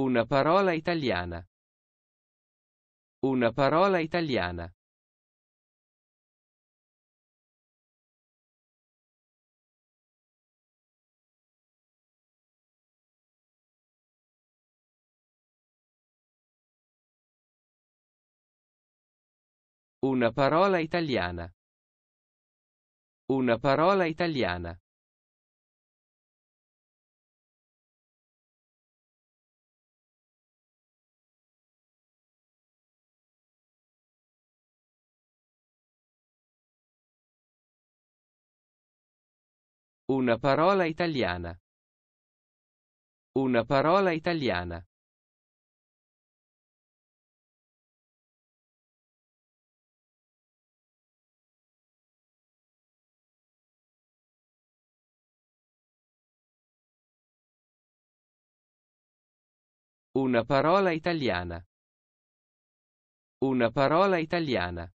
Una parola italiana. Una parola italiana. Una parola italiana. Una parola italiana. Una parola italiana. Una parola italiana. Una parola italiana. Una parola italiana.